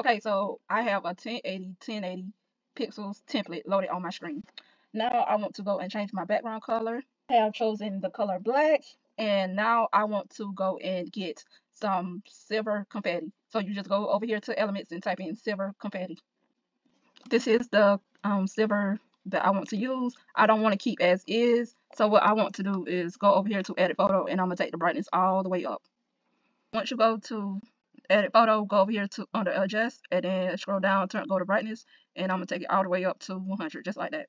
Okay, so I have a 1080 1080 pixels template loaded on my screen. Now I want to go and change my background color. I have chosen the color black and now I want to go and get some silver confetti. So you just go over here to elements and type in silver confetti. This is the um, silver that I want to use. I don't want to keep as is. So what I want to do is go over here to edit photo and I'm going to take the brightness all the way up. Once you go to edit photo, go over here to under adjust and then scroll down, turn go to brightness and I'm to take it all the way up to 100 just like that.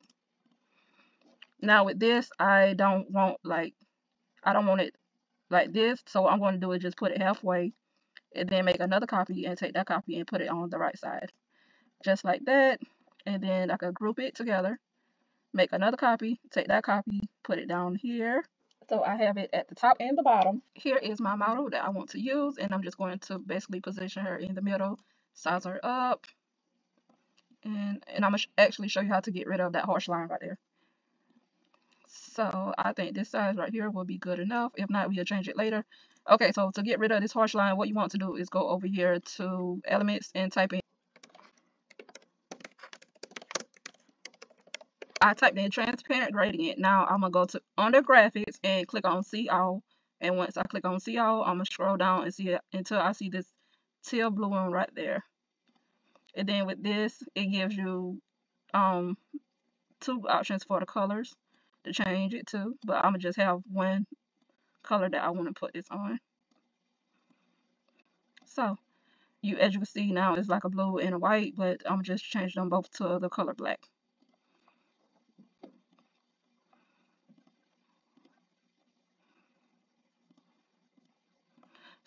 Now with this, I don't want like, I don't want it like this. So I'm to do is just put it halfway and then make another copy and take that copy and put it on the right side. Just like that. And then I could group it together, make another copy, take that copy, put it down here. So I have it at the top and the bottom. Here is my model that I want to use and I'm just going to basically position her in the middle, size her up. And, and I'm going to actually show you how to get rid of that harsh line right there. So I think this size right here will be good enough. If not, we'll change it later. Okay, so to get rid of this harsh line, what you want to do is go over here to elements and type in. I typed in transparent gradient. Now I'm going to go to under graphics and click on see all. And once I click on see all, I'm going to scroll down and see it until I see this teal blue one right there. And then with this, it gives you um, two options for the colors to change it to, but I'm gonna just have one color that I want to put this on. So, you as you can see now it's like a blue and a white, but I'm just change them both to the color black.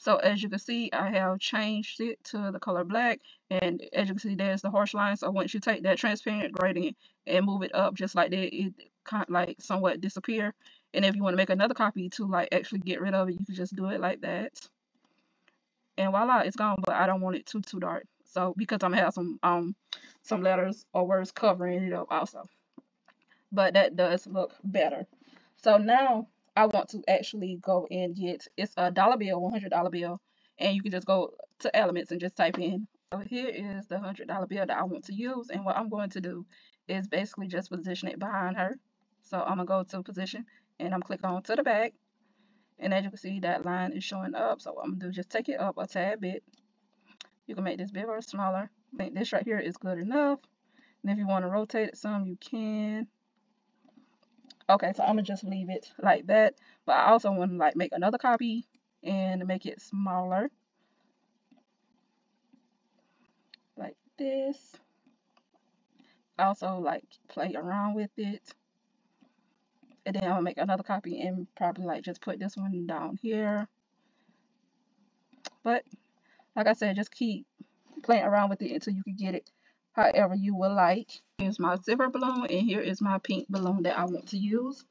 So as you can see, I have changed it to the color black. And as you can see, there's the harsh line. So once you take that transparent gradient and move it up just like that, it kind of like somewhat disappear. And if you want to make another copy to like actually get rid of it, you can just do it like that. And voila, it's gone. But I don't want it too too dark. So because I'm gonna have some um some letters or words covering it up also. But that does look better. So now I want to actually go and get it's a dollar bill, $100 bill, and you can just go to elements and just type in. So here is the $100 bill that I want to use, and what I'm going to do is basically just position it behind her. So I'm gonna go to position and I'm click on to the back, and as you can see, that line is showing up. So I'm gonna do just take it up a tad bit. You can make this bigger or smaller. I think this right here is good enough. And if you want to rotate it some, you can. Okay, so I'm gonna just leave it like that. But I also want to like make another copy and make it smaller. Like this. Also like play around with it. And then I'll make another copy and probably like just put this one down here. But like I said, just keep playing around with it until you can get it however you would like. Here's my silver balloon and here is my pink balloon that I want to use.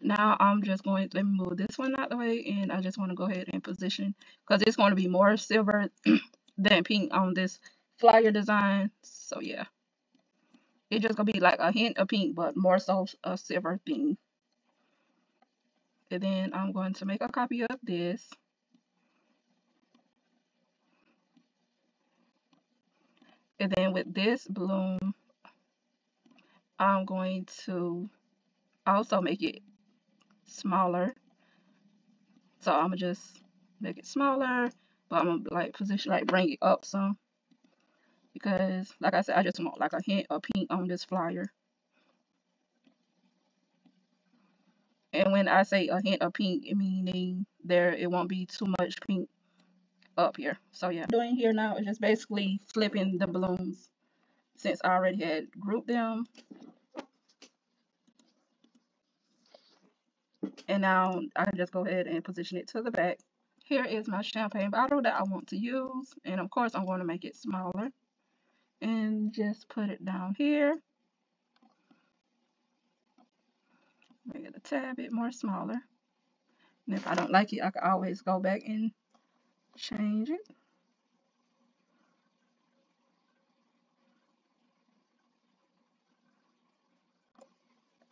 Now I'm just going to move this one out the way and I just want to go ahead and position because it's going to be more silver than pink on this flyer design. So yeah, it's just going to be like a hint of pink but more so a silver thing. And then I'm going to make a copy of this. And then with this bloom, I'm going to also make it smaller. So I'm gonna just make it smaller, but I'm gonna like position, like bring it up some. Because like I said, I just want like a hint of pink on this flyer. And when I say a hint of pink, meaning there it won't be too much pink up here. So yeah, doing here now is just basically flipping the balloons since I already had grouped them. And now I can just go ahead and position it to the back. Here is my champagne bottle that I want to use. And of course I'm going to make it smaller. And just put it down here. Make it a tad bit more smaller. And if I don't like it, I can always go back and change it.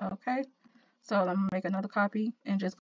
Okay, so I'm gonna make another copy and just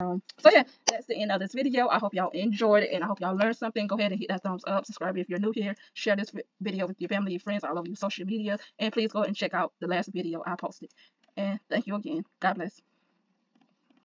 Um, so yeah, that's the end of this video. I hope y'all enjoyed it and I hope y'all learned something. Go ahead and hit that thumbs up. Subscribe if you're new here. Share this video with your family, your friends, all over your social media. And please go and check out the last video I posted. And thank you again. God bless.